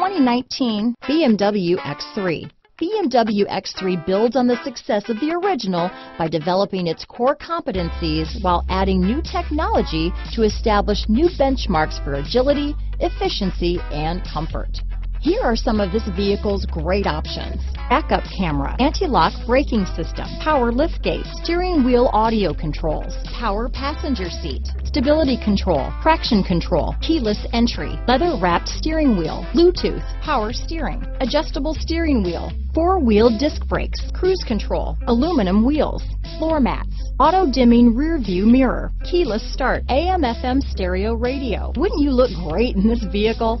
2019 BMW X3. BMW X3 builds on the success of the original by developing its core competencies while adding new technology to establish new benchmarks for agility, efficiency, and comfort. Here are some of this vehicle's great options. Backup camera, anti-lock braking system, power liftgate, steering wheel audio controls, power passenger seat, stability control, traction control, keyless entry, leather wrapped steering wheel, Bluetooth, power steering, adjustable steering wheel, four-wheel disc brakes, cruise control, aluminum wheels, floor mats, auto dimming rear view mirror, keyless start, AM FM stereo radio. Wouldn't you look great in this vehicle?